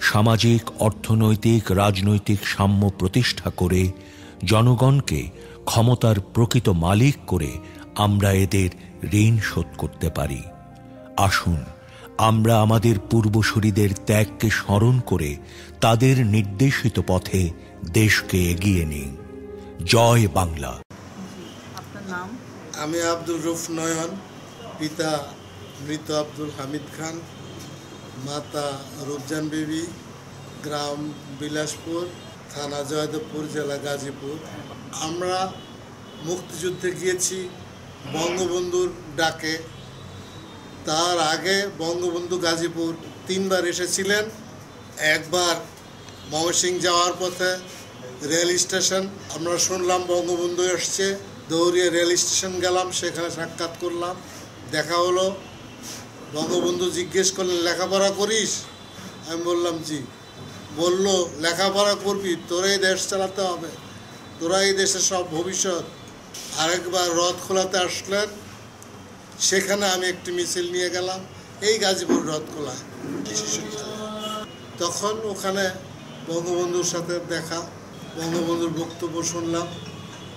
সামাজিক অর্থনৈতিক রাজনৈতিক সাম্য প্রতিষ্ঠা করে জনগণকে ক্ষমতার প্রকৃত মালিক করে আমরা এদের ঋণ শোধ করতে পারি। আসুন আমরা আমাদের পূর্বসূরীদের ত্যাগকে স্মরণ করে তাদের নির্দেশিত পথে দেশকে এগিয়ে নিই। জয় বাংলা। আমি আব্দুল রুফ নয়ন পিতা মৃত আব্দুল হামিদ খান। মাতা রূপজান বিবি, গ্রাম বিলাসপুর, থানা জয়দেবপুর, জেলা গাজীপুর। আমরা মুক্তিযুদ্ধে গিয়েছি, বঙ্গবন্ধুর ডাকে। তার আগে বঙ্গবন্ধু গাজীপুর তিনবার এসেছিলেন। একবার ময়মনসিং যাওয়ার পথে রেল স্টেশন, আমরা শুনলাম বঙ্গবন্ধু এসছে, দৌড়িয়ে রেল স্টেশন গেলাম, সেখানে সাক্ষাৎ করলাম। দেখা হলো বঙ্গবন্ধু জিজ্ঞেস করলেন, লেখাপড়া করিস? আমি বললাম, জি। বলল, লেখাপড়া করবি, তোরাই দেশ চালাতে হবে তোরা এই দেশের সব ভবিষ্যৎ। আরেকবার রথ খোলাতে আসলেন, সেখানে আমি একটি মিছিল নিয়ে গেলাম, এই গাজীপুর রথ খোলা। তখন ওখানে বঙ্গবন্ধুর সাথে দেখা, বঙ্গবন্ধুর বক্তব্য শুনলাম,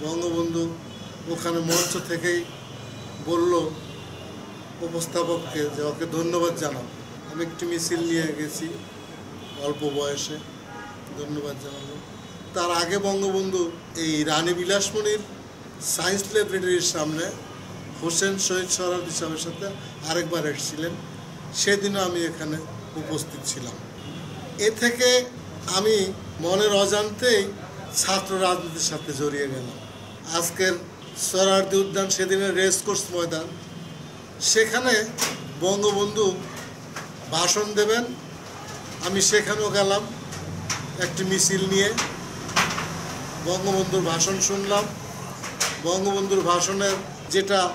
বঙ্গবন্ধু ওখানে মঞ্চ থেকেই বলল উপস্থাপককে যে ওকে ধন্যবাদ জানাব আমি একটি মিছিল নিয়ে গেছি, অল্প বয়সে। ধন্যবাদ জানাব। তার আগে বঙ্গবন্ধু এই রানী বিলাসমণির সায়েন্স ল্যাবরেটরির সামনে হোসেন শহীদ সরাদি সাহেবের সাথে আরেকবার এসেছিলেন। সেদিনও আমি এখানে উপস্থিত ছিলাম। এ থেকে আমি মনের অজান্তেই ছাত্র রাজনীতির সাথে জড়িয়ে গেলাম। আজকের সরার্দি উদ্যান সেদিনের রেস কোর্স ময়দান। সেখানে বঙ্গবন্ধু ভাষণ দেবেন। আমি সেখানেও গেলাম, একটি মিছিল নিয়ে। বঙ্গবন্ধুর ভাষণ শুনলাম। বঙ্গবন্ধুর ভাষণের যেটা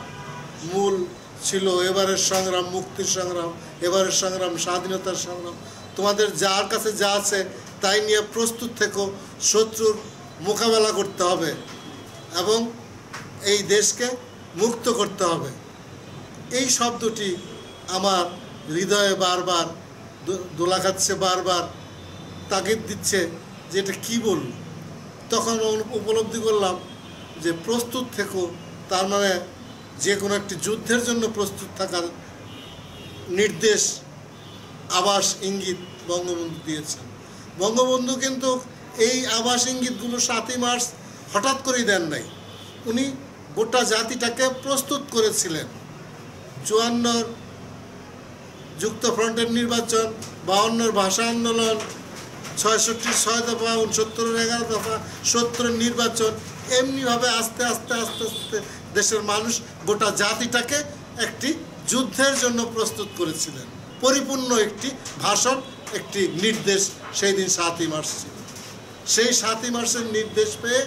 মূল ছিল, এবারের সংগ্রাম, মুক্তির সংগ্রাম, এবারের সংগ্রাম, স্বাধীনতার সংগ্রাম, তোমাদের যার কাছে যা আছে তাই নিয়ে প্রস্তুত থেকো, শত্রুর মোকাবেলা করতে হবে এবং এই দেশকে মুক্ত করতে হবে। এই শব্দটি আমার হৃদয়ে বারবার দোলা খাচ্ছে বারবার তাগিদ দিচ্ছে যে এটা কী বলল? তখন উপলব্ধি করলাম যে প্রস্তুত থেকো, তার মানে যে কোনো একটি যুদ্ধের জন্য প্রস্তুত থাকার নির্দেশ আবাস ইঙ্গিত বঙ্গবন্ধু দিয়েছেন। বঙ্গবন্ধু কিন্তু এই আবাস ইঙ্গিতগুলো সাতই মার্চ হঠাৎ করেই দেন নাই। উনি গোটা জাতিটাকে প্রস্তুত করেছিলেন। চুয়ান্নর যুক্তফ্রন্টের নির্বাচন, বাউন্নর ভাষা আন্দোলন, ছয়ষট্টি ছয় দফা উনসত্তরের এগারো দফা সত্তরের নির্বাচন। এমনিভাবে আস্তে আস্তে আস্তে আস্তে দেশের মানুষ গোটা জাতিটাকে একটি যুদ্ধের জন্য প্রস্তুত করেছিলেন। পরিপূর্ণ একটি ভাষণ, একটি নির্দেশ সেই দিন সাতই মার্চ ছিল। সেই সাতই মার্চের নির্দেশ পেয়ে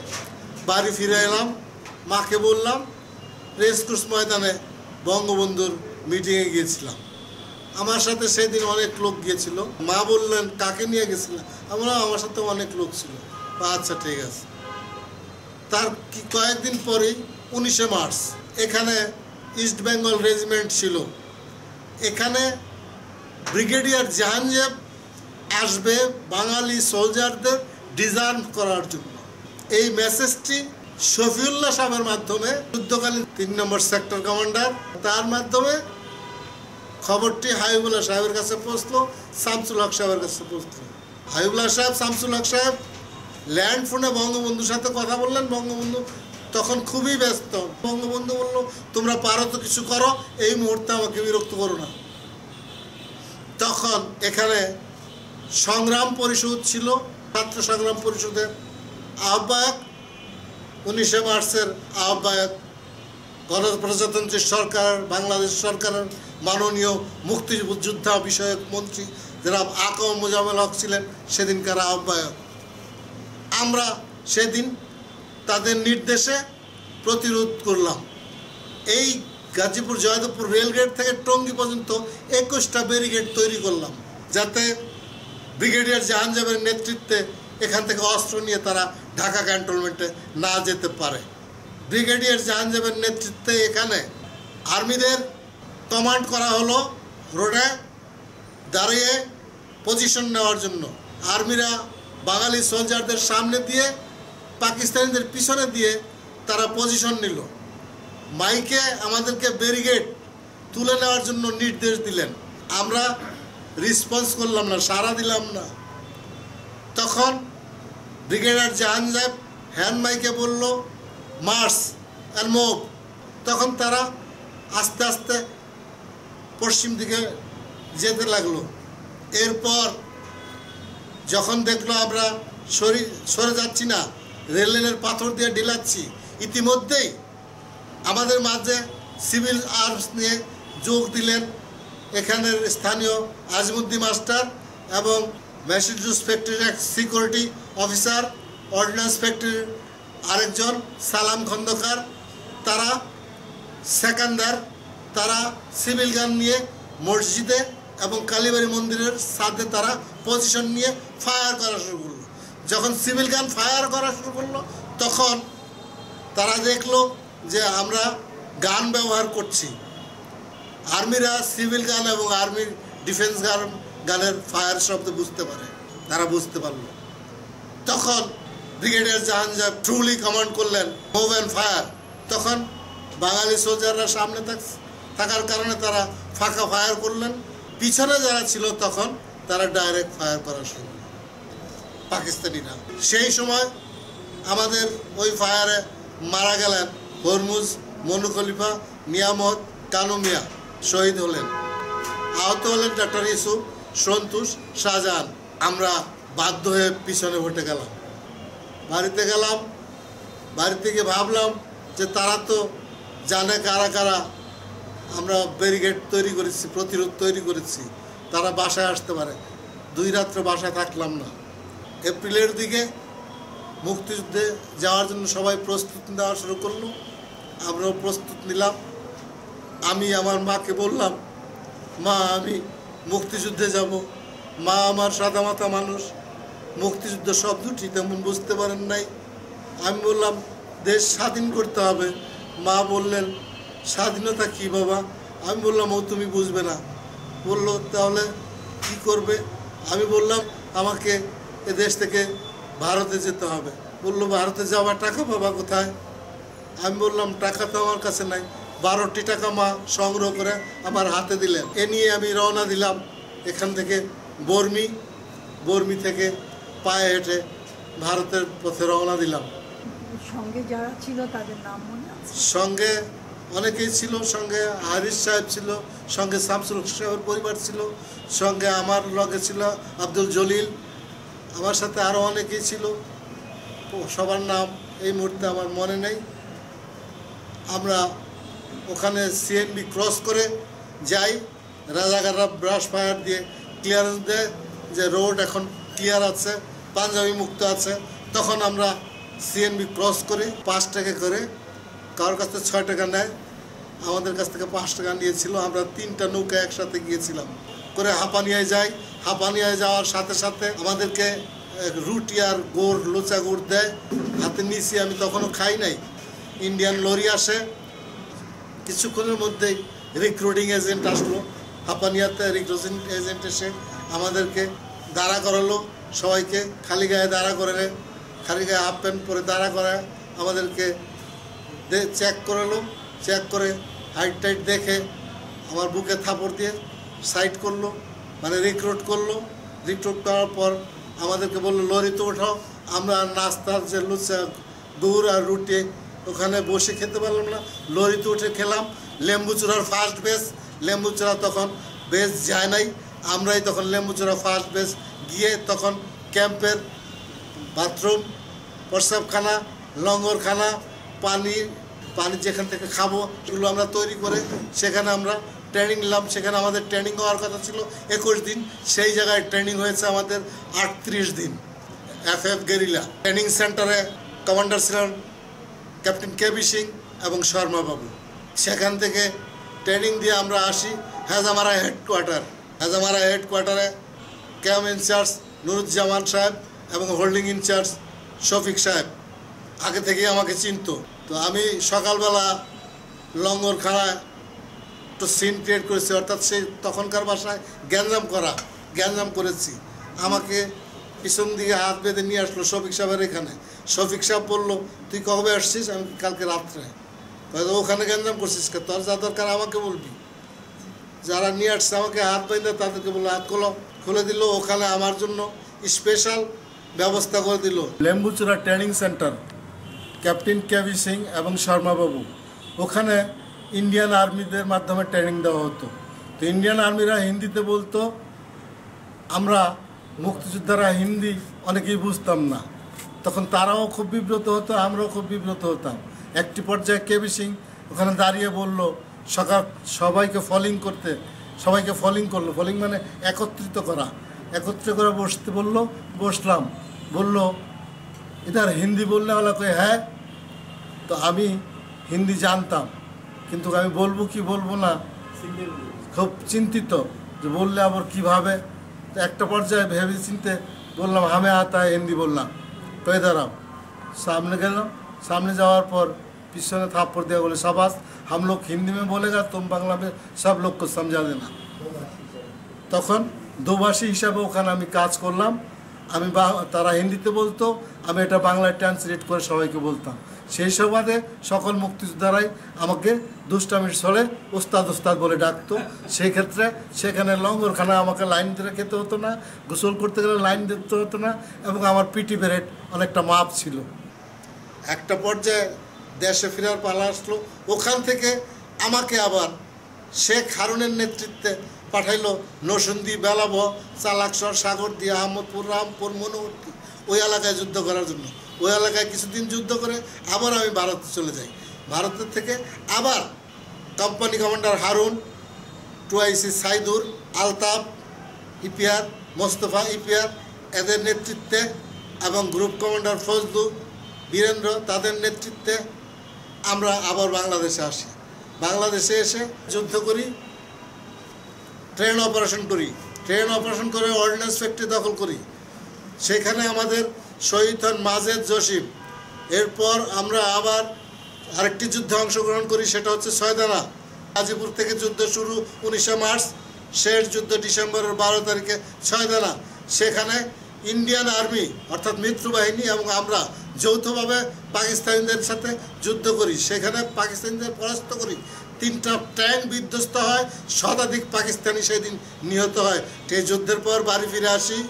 বাড়ি ফিরে এলাম, মাকে বললাম রেসকোর্স ময়দানে বঙ্গবন্ধুর মিটিংয়ে গিয়েছিলাম। আমার সাথে সেদিন অনেক লোক গিয়েছিল। মা বললেন, কাকে নিয়ে গেছিলেন আমরা, আমার সাথে অনেক লোক ছিল। আচ্ছা ঠিক আছে। তার কি, কয়েকদিন পরেই উনিশে মার্চ, এখানে ইস্ট বেঙ্গল রেজিমেন্ট ছিল। এখানে ব্রিগেডিয়ার জাহানজেব আসবে বাঙালি সোলজারদের ডিজার্ভ করার জন্য। এই মেসেজটি শফিউল্লাহ সাহেবের মাধ্যমে যুদ্ধকালীন তিন নম্বর সেক্টর কমান্ডার, তার মাধ্যমে খবরটি হাবিবুল্লাহ সাহেবের কাছে পৌঁছলো, শামসুল হক সাহেবের কাছে পৌঁছলো। হাবিবুল্লাহ সাহেব, শামসুল হক সাহেব ল্যান্ড ফোনে বঙ্গবন্ধুর সাথে কথা বললেন, বঙ্গবন্ধু তখন খুবই ব্যস্ত। বঙ্গবন্ধু বলল, তোমরা পারো তো কিছু করো, এই মুহূর্তে আমাকে বিরক্ত করো না। তখন এখানে সংগ্রাম পরিষদ ছিল, ছাত্র সংগ্রাম পরিষদের আহ্বায়ক উনিশে মার্চের আহ্বায়ক গণপ্রজাতন্ত্রী সরকার, বাংলাদেশ সরকারের মাননীয় মুক্তিযোদ্ধা বিষয়ক মন্ত্রী যারা আকম মোজামেল হক ছিলেন সেদিনকার আহ্বায়ক। আমরা সেদিন তাদের নির্দেশে প্রতিরোধ করলাম। এই গাজীপুর জয়দেবপুর রেলগেট থেকে টঙ্গী পর্যন্ত একুশটা ব্যারিগেড তৈরি করলাম, যাতে ব্রিগেডিয়ার জাহানজাবের নেতৃত্বে এখান থেকে অস্ত্র নিয়ে তারা ঢাকা ক্যান্টনমেন্টে না যেতে পারে। ব্রিগেডিয়ার জাহানজাবের নেতৃত্বে এখানে আর্মিদের কমান্ড করা হলো রোডে দাঁড়িয়ে পজিশন নেওয়ার জন্য। আর্মিরা বাঙালি সোলজারদের সামনে দিয়ে, পাকিস্তানিদের পিছনে দিয়ে তারা পজিশন নিল। মাইকে আমাদেরকে ব্যারিগেড তুলে নেওয়ার জন্য নির্দেশ দিলেন। আমরা রেসপন্স করলাম না, সাড়া দিলাম না। তখন ব্রিগেডিয়ার জাহানজাব হ্যান্ড মাইকে বলল, মার্স অ্যান্ড মুভ তখন তারা আস্তে আস্তে পশ্চিম দিকে যেতে লাগল। এরপর যখন দেখল আমরা সরি, সরে যাচ্ছি না, রেল লাইনের পাথর দিয়ে ডিলাচ্ছি, ইতিমধ্যেই আমাদের মাঝে সিভিল আর্মস নিয়ে যোগ দিলেন এখানের স্থানীয় আজমুদ্দি মাস্টার এবং ম্যাসিডুস ফ্যাক্টরির এক সিকিউরিটি অফিসার, অর্ডিন্যান্স ফ্যাক্টরির আরেকজন, সালাম খন্দকার, তারা সেকান্দার, তারা সিভিল গান নিয়ে মসজিদে এবং কালীবাড়ি মন্দিরের সাথে তারা পজিশন নিয়ে ফায়ার করা শুরু করল। যখন সিভিল গান ফায়ার করা শুরু করল, তখন তারা দেখল যে আমরা গান ব্যবহার করছি। আর্মিরা সিভিল গান এবং আর্মির ডিফেন্স গান, গানের ফায়ার শব্দ বুঝতে পারে। তারা বুঝতে পারল। তখন ব্রিগেডিয়ার জাহানজাব ট্রুলি কমান্ড করলেন মুভ অ্যান্ড ফায়ার তখন বাঙালি সোলজাররা সামনে থাক- থাকার কারণে তারা ফাঁকা ফায়ার করলেন। পিছনে যারা ছিল তখন তারা ডাইরেক্ট ফায়ার করা শুরু। পাকিস্তানিরা। সেই সময় আমাদের ওই ফায়ারে মারা গেলেন হরমুজ, মনু খলিফা মিয়ামত কানু মিয়া। শহীদ হলেন। আহত হলেন ডক্টর ইসুফ সন্তোষ শাহজাহান। আমরা বাধ্য হয়ে পিছনে ভোটে গেলাম। বাড়িতে গেলাম বাড়ি থেকে ভাবলাম যে তারা তো জানে কারা কারা আমরা ব্যারিকেড তৈরি করেছি, প্রতিরোধ তৈরি করেছি, তারা বাসায় আসতে পারে। দুই রাত্র বাসায় থাকলাম না। এপ্রিলের দিকে মুক্তিযুদ্ধে যাওয়ার জন্য সবাই প্রস্তুত নেওয়া শুরু করল। আমরাও প্রস্তুত নিলাম। আমি আমার মাকে বললাম, মা, আমি মুক্তিযুদ্ধে যাব। মা আমার সাদামাতা মানুষ, মুক্তিযুদ্ধ শব্দটি তেমন বুঝতে পারেন নাই। আমি বললাম, দেশ স্বাধীন করতে হবে। মা বললেন, স্বাধীনতা কি বাবা? আমি বললাম, ও তুমি বুঝবে না। বলল, তাহলে কি করবে? আমি বললাম, আমাকে এ দেশ থেকে ভারতে যেতে হবে। বলল, ভারতে যাওয়ার টাকা পাবা কোথায়? আমি বললাম, টাকা তো আমার কাছে নাই। বারোটি টাকা মা সংগ্রহ করে আমার হাতে দিলেন। এ নিয়ে আমি রওনা দিলাম। এখান থেকে বর্মি বর্মি থেকে পায়ে হেঁটে ভারতের পথে রওনা দিলাম। সঙ্গে যারা ছিল তাদের নাম মনে সঙ্গে অনেকেই ছিল সঙ্গে হারিস সাহেব ছিল সঙ্গে শামসুল সাহেবের পরিবার ছিল সঙ্গে আমার লগে ছিল আব্দুল জলিল আমার সাথে আরও অনেকেই ছিল। সবার নাম এই মুহূর্তে আমার মনে নেই। আমরা ওখানে সিএনবি ক্রস করে যাই রাজাকাররা ব্রাশ ফায়ার দিয়ে ক্লিয়ারেন্স দেয় যে রোড এখন ক্লিয়ার আছে পাঞ্জাবি মুক্ত আছে, তখন আমরা সিএনবি ক্রস করি, পাঁচ টাকা করে। কারোর কাছ থেকে ছয় টাকা নেয়, আমাদের কাছ থেকে পাঁচ টাকা নিয়েছিল, আমরা তিনটা নৌকা একসাথে গিয়েছিলাম। করে হাঁপানিয়ায় যাই, হাঁপানিয়ায় যাওয়ার সাথে সাথে আমাদেরকে রুটি আর গোড় লোচা গুড় দেয়। হাতে নিয়েছি আমি তখনও খাই নাই। ইন্ডিয়ান লরি আসে। কিছুক্ষণের মধ্যেই রিক্রুটিং এজেন্ট আসলো। হাপানিয়াতে রিক্রুটিং এজেন্ট এসে আমাদেরকে দাঁড়া করালো। সবাইকে খালি গায়ে দাঁড়া করে খালি গায়ে হাফ প্যান্ট পরে দাঁড়া করায় আমাদেরকে চেক করালো। চেক করে হাইট টাইট দেখে আমার বুকে থাপড় দিয়ে সাইড করল মানে রিক্রুট করল। রিক্রুট করার পর আমাদেরকে বলল লরিতে ওঠাও। আমরা নাস্তার যে লুচা, গুড় আর রুটি ওখানে বসে খেতে পারলাম না। লরিতে উঠে খেলাম। লেম্বু চূড়ার ফার্স্ট বেস লেম্বু চূড়া তখন বেশ যায় নাই। আমরাই তখন লেম্বু চূড়া ফার্স্ট বেশ গিয়ে তখন ক্যাম্পের বাথরুম প্রস্রাবখানা, লঙ্গরখানা, পানি পানি যেখান থেকে খাব সেগুলো আমরা তৈরি করে সেখানে আমরা ট্রেনিং নিলাম। সেখানে আমাদের ট্রেনিং হওয়ার কথা ছিল একুশ দিন। সেই জায়গায় ট্রেনিং হয়েছে আমাদের আটত্রিশ দিন। F F guerrilla. ট্রেনিং সেন্টারে কমান্ডার ছিলেন ক্যাপ্টেন কেবি সিং এবং শর্মা বাবু সেখান থেকে ট্রেনিং দিয়ে আমরা আসি। হেজামারা হেডকোয়ার্টার। হেজামারা হেডকোয়ার্টারে ক্যাম্প ইনচার্জ নুরুজ্জামান সাহেব এবং হোল্ডিং ইনচার্জ শফিক সাহেব। আগে থেকেই আমাকে চিনত। তো আমি সকালবেলা লঙ্গরখানায় একটু সিন ক্রিয়েট করেছি। অর্থাৎ সেই তখনকার বাসায় গ্যাঞ্জাম করা, গ্যাঞ্জাম করেছি। আমাকে পিছন দিকে হাত বেঁধে নিয়ে আসলো শফিক সাহেবের এখানে। শফিক সাহেব বলল, তুই কবে আসছিস? আমি কালকে রাত্রে। হয়তো ওখানে গ্যাঞ্জাম করছিস কে? তোর যা দরকার আমাকে বলবি। যারা নিয়ে আসছে আমাকে হাত বেঁধে তাদেরকে বলল, হাত খোলো খুলে দিল, ওখানে আমার জন্য স্পেশাল ব্যবস্থা করে দিল। Lembuchura training centre, captain K Singh এবং শর্মাবাবু। ওখানে ইন্ডিয়ান আর্মিদের মাধ্যমে ট্রেনিং দেওয়া হতো। তো ইন্ডিয়ান আর্মিরা হিন্দিতে বলতো, আমরা মুক্তিযোদ্ধারা হিন্দি অনেকেই বুঝতাম না। তখন তারাও খুব বিব্রত হতো, আমরাও খুব বিব্রত হতাম। একটি পর্যায়ে কেবি সিং ওখানে দাঁড়িয়ে বলল সকাল সবাইকে ফলিং করতে, সবাইকে ফলিং করল। ফলিং মানে একত্রিত করা। একত্রিত করে বসতে বলল, বসলাম। বলল এটার হিন্দি বললে হলো কই হ্যাঁ তো আমি হিন্দি জানতাম, কিন্তু আমি বলব কি বলব না। খুব চিন্তিত যে বললে আবার কীভাবে? তো একটা পর্যায়ে ভেবে চিনতে বললাম, হামে আতা, হিন্দি বললাম। কয়ে দাঁড়াও সামনে গেলাম। সামনে যাওয়ার পর পিছনে থাপ্পড় দিয়ে বলে সবাস हम लोग हिंदी में बोलेगा तुम बांग्ला में सब लोग को समझा देना তখন দুভাষী হিসাবে ওখানে আমি কাজ করলাম আমি বা- তারা হিন্দিতে বলতো আমি এটা বাংলায় ট্রান্সলেট করে সবাইকে বলতাম সেই সুবাদে সকল মুক্তিযোদ্ধারাই আমাকে দুষ্টামির ছলে ওস্তাদ ওস্তাদ বলে ডাকতো সেই ক্ষেত্রে সেখানে লঙ্গরখানা আমাকে লাইন ধরে খেতে হতো না গোসল করতে গেলে লাইন দিতে হতো না এবং আমার পিটি বেরেট অনেকটা মাপ ছিল একটা পর্যায়ে দেশে ফেরার পালা আসলো। ওখান থেকে আমাকে আবার শেখ হারুনের নেতৃত্বে পাঠাইলো নসন্দি বেলাব, চালাকসর সাগর দিয়ে আহমদপুর, রামপুর মনোবর্তী ওই এলাকায় যুদ্ধ করার জন্য। ওই এলাকায় কিছুদিন যুদ্ধ করে আবার আমি ভারতে চলে যাই। ভারতের থেকে আবার কোম্পানি কমান্ডার হারুন টুয়াইসি সাইদুর, আলতাফ, ইপিআর, মোস্তফা ইপিআর, এদের নেতৃত্বে এবং গ্রুপ কমান্ডার ফজলু বীরেন্দ্র, তাদের নেতৃত্বে আমরা আবার বাংলাদেশে আসি। বাংলাদেশে এসে যুদ্ধ করি, ট্রেন অপারেশন করি। ট্রেন অপারেশন করে অর্ডিন্যান্স ফ্যাক্টরি দখল করি। সেখানে আমাদের শহীদ হন মাজেদ জসিম। এরপর আমরা আবার আরেকটি যুদ্ধে অংশগ্রহণ করি, সেটা হচ্ছে ছয়দানা। গাজীপুর থেকে যুদ্ধ শুরু উনিশে মার্চ, শেষ যুদ্ধ ডিসেম্বরের বারো তারিখে ছয়দানা। সেখানে ইন্ডিয়ান আর্মি, অর্থাৎ মিত্রবাহিনী এবং আমরা যৌথভাবে পাকিস্তানিদের সাথে যুদ্ধ করি। সেখানে পাকিস্তানিদের পরাস্ত করি। তিনটা ট্যাঙ্ক বিধ্বস্ত হয়, শতাধিক পাকিস্তানি সেদিন নিহত হয়। সেই যুদ্ধের পর বাড়ি ফিরে আসি।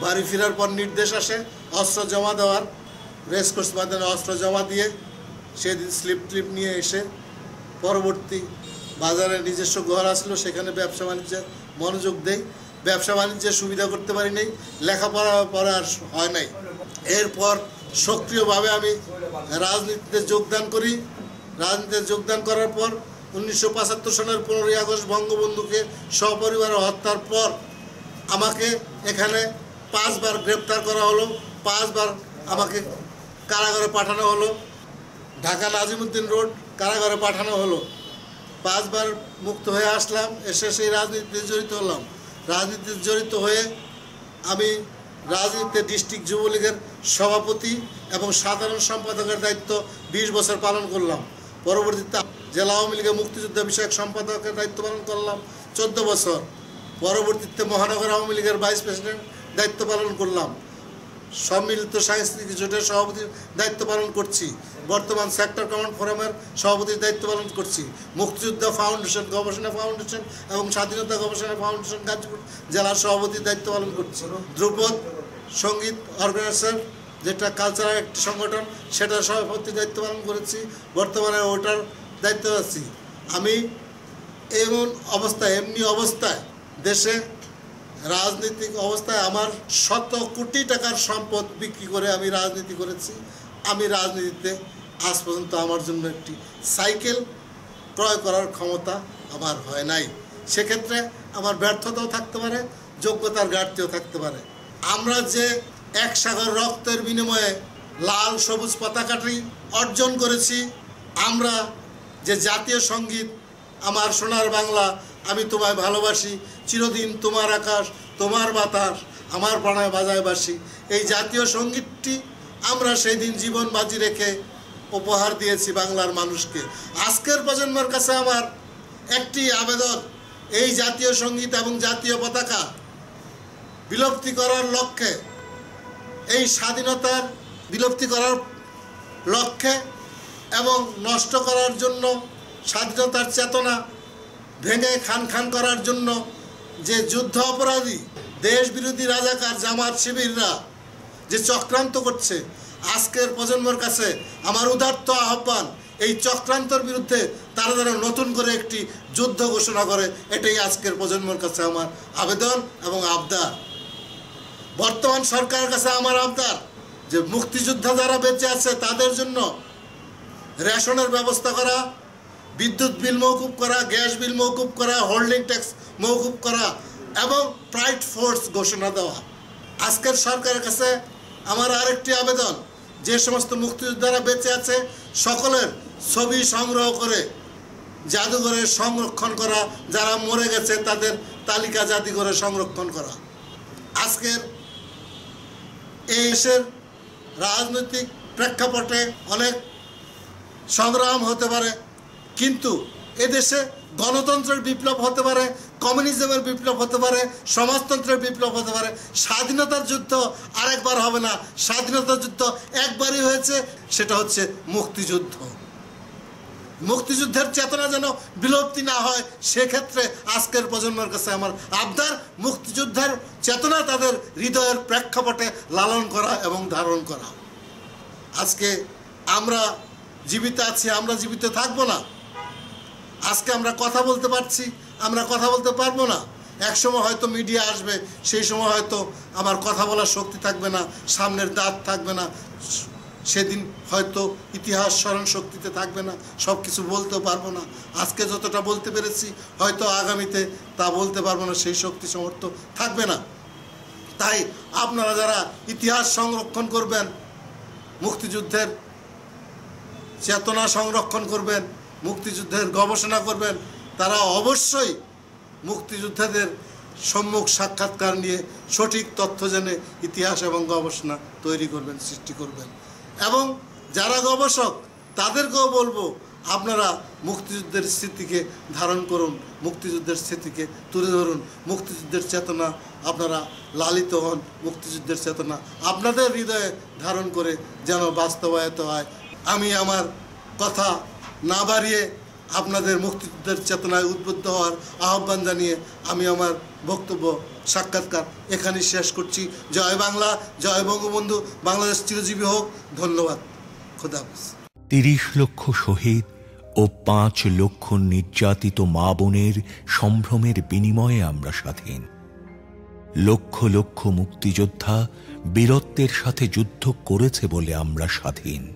বাড়ি ফেরার পর নির্দেশ আসে অস্ত্র জমা দেওয়ার। রেস কোর্স ময়দানে অস্ত্র জমা দিয়ে সেদিন স্লিপ টিপ নিয়ে এসে পরবর্তী বাজারে নিজস্ব ঘর আসলো। সেখানে ব্যবসা বাণিজ্যে মনোযোগ দেই। ব্যবসা বাণিজ্যের সুবিধা করতে পারি নাই। লেখাপড়া পড়ার হয় নাই। এরপর সক্রিয়ভাবে আমি রাজনীতিতে যোগদান করি। রাজনীতিতে যোগদান করার পর উনিশশো পঁচাত্তর সালের পনেরোই আগস্ট বঙ্গবন্ধুকে সপরিবারে হত্যার পর আমাকে এখানে পাঁচবার গ্রেপ্তার করা হলো, পাঁচবার আমাকে কারাগারে পাঠানো হলো। ঢাকা নাজিমুদ্দিন রোড কারাগারে পাঠানো হলো। পাঁচবার মুক্ত হয়ে আসলাম, এসে সেই রাজনীতিতে জড়িত হলাম। রাজনীতিতে জড়িত হয়ে আমি রাজনীতিতে ডিস্ট্রিক্ট যুবলীগের সভাপতি এবং সাধারণ সম্পাদকের দায়িত্ব বিশ বছর পালন করলাম। পরবর্তীতে জেলা আওয়ামী লীগের মুক্তিযুদ্ধ বিষয়ক সম্পাদকের দায়িত্ব পালন করলাম চোদ্দ বছর। পরবর্তীতে মহানগর আওয়ামী লীগের ভাইস প্রেসিডেন্ট দায়িত্ব পালন করলাম। সম্মিলিত সাংস্কৃতিক জোটের সভাপতির দায়িত্ব পালন করছি। বর্তমান সেক্টর কমান্ড ফোরামের সভাপতির দায়িত্ব পালন করছি। মুক্তিযুদ্ধ ফাউন্ডেশন, গবেষণা ফাউন্ডেশন এবং স্বাধীনতা গবেষণা ফাউন্ডেশন গাজীপুর জেলার সভাপতির দায়িত্ব পালন করছি। ধ্রুপদ সংগীত অর্গানাইজেশন যেটা কালচারাল একটি সংগঠন, সেটার সভাপতি দায়িত্ব পালন করেছি, বর্তমানে ওটার দায়িত্ব আছি। আমি এমন অবস্থায়, এমনি অবস্থায়, দেশে রাজনৈতিক অবস্থায় আমার শত কোটি টাকার সম্পদ বিক্রি করে আমি রাজনীতি করেছি। আমি রাজনীতিতে আজ পর্যন্ত আমার জন্য একটি সাইকেল ক্রয় করার ক্ষমতা আমার হয় নাই। সেক্ষেত্রে আমার ব্যর্থতাও থাকতে পারে, যোগ্যতার ঘাটতিও থাকতে পারে। আমরা যে এক সাগর রক্তের বিনিময়ে লাল সবুজ পতাকাটি অর্জন করেছি, আমরা যে জাতীয় সংগীত, আমার সোনার বাংলা, আমি তোমায় ভালোবাসি, চিরদিন তোমার আকাশ, তোমার বাতাস, আমার প্রাণায় বাজায় বাসি। এই জাতীয় সঙ্গীতটি আমরা সেই দিন জীবন বাজি রেখে উপহার দিয়েছি বাংলার মানুষকে। আজকের প্রজন্মের কাছে আমার একটি আবেদন, এই জাতীয় সংগীত এবং জাতীয় পতাকা বিলুপ্তি করার লক্ষ্যে, এই স্বাধীনতার বিলুপ্তি করার লক্ষ্যে এবং নষ্ট করার জন্য, স্বাধীনতার চেতনা ভেঙে খান খান করার জন্য যে যুদ্ধ অপরাধী দেশ বিরোধী রাজাকার জামাত শিবিররা যে চক্রান্ত করছে, আজকের প্রজন্মর কাছে আমার উদার্ত আহ্বান, এই চক্রান্তর বিরুদ্ধে তারা যেন নতুন করে একটি যুদ্ধ ঘোষণা করে, এটাই আজকের প্রজন্মর কাছে আমার আবেদন এবং আবদার। বর্তমান সরকারের কাছে আমার আবদার যে মুক্তিযোদ্ধা যারা বেঁচে আছে, তাদের জন্য রেশনের ব্যবস্থা করা, বিদ্যুৎ বিল মৌকুব করা, গ্যাস বিল মৌকুব করা, হোল্ডিং ট্যাক্স মৌকুব করা এবং প্রাইড ফোর্স ঘোষণা দেওয়া। আজকের সরকারের কাছে আমার আরেকটি আবেদন, যে সমস্ত মুক্তিযোদ্ধারা বেঁচে আছে, সকলের ছবি সংগ্রহ করে জাদুঘরে সংরক্ষণ করা, যারা মরে গেছে তাদের তালিকা জাতিঘরে সংরক্ষণ করা। আজকের এই দেশের রাজনৈতিক প্রেক্ষাপটে অনেক সংগ্রাম হতে পারে, কিন্তু এদেশে গণতন্ত্রের বিপ্লব হতে পারে, কমিউনিজমের বিপ্লব হতে পারে, সমাজতন্ত্রের বিপ্লব হতে পারে, স্বাধীনতার যুদ্ধ আরেকবার হবে না, স্বাধীনতার যুদ্ধ একবারই হয়েছে, সেটা হচ্ছে মুক্তিযুদ্ধ। মুক্তিযুদ্ধের চেতনা যেন বিলুপ্তি না হয়, সেক্ষেত্রে আজকের প্রজন্মের কাছে আমার আবদার, মুক্তিযুদ্ধের চেতনা তাদের হৃদয়ের প্রেক্ষাপটে লালন করা এবং ধারণ করা। আজকে আমরা জীবিত আছি, আমরা জীবিত থাকব না। আজকে আমরা কথা বলতে পারছি, আমরা কথা বলতে পারব না। এক সময় হয়তো মিডিয়া আসবে, সেই সময় হয়তো আমার কথা বলার শক্তি থাকবে না, সামনের দাঁত থাকবে না সেদিন হয়তো ইতিহাস, স্মরণ শক্তিতে থাকবে না সব কিছু বলতেও পারব না। আজকে যতটা বলতে পেরেছি, হয়তো আগামীতে তা বলতে পারব না, সেই শক্তি সমর্থ থাকবে না। তাই আপনারা যারা ইতিহাস সংরক্ষণ করবেন, মুক্তিযুদ্ধের চেতনা সংরক্ষণ করবেন, মুক্তিযুদ্ধের গবেষণা করবেন, তারা অবশ্যই মুক্তিযোদ্ধাদের সম্মুখ সাক্ষাৎকার নিয়ে সঠিক তথ্য জেনে ইতিহাস এবং গবেষণা তৈরি করবেন, সৃষ্টি করবেন। এবং যারা গবেষক, তাদেরকেও বলব আপনারা মুক্তিযুদ্ধের স্মৃতিকে ধারণ করুন, মুক্তিযুদ্ধের স্মৃতিকে তুলে ধরুন। মুক্তিযুদ্ধের চেতনা আপনারা লালিত হন, মুক্তিযুদ্ধের চেতনা আপনাদের হৃদয়ে ধারণ করে যেন বাস্তবায়িত হয়। আমি আমার কথা না বাড়িয়ে আপনাদের মুক্তিযুদ্ধের চেতনায় উদ্বুদ্ধ হওয়ার আহ্বান জানিয়ে আমি আমার বক্তব্য সাক্ষাৎকার এখানেই শেষ করছি। জয় বাংলা, জয় বঙ্গবন্ধু, বাংলাদেশ চিরজীবী হোক। ধন্যবাদ। খোদা হাফেজ। তিরিশ লক্ষ শহীদ ও পাঁচ লক্ষ নির্যাতিত মা বোনের সম্ভ্রমের বিনিময়ে আমরা স্বাধীন। লক্ষ লক্ষ মুক্তিযোদ্ধা বীরত্বের সাথে যুদ্ধ করেছে বলে আমরা স্বাধীন।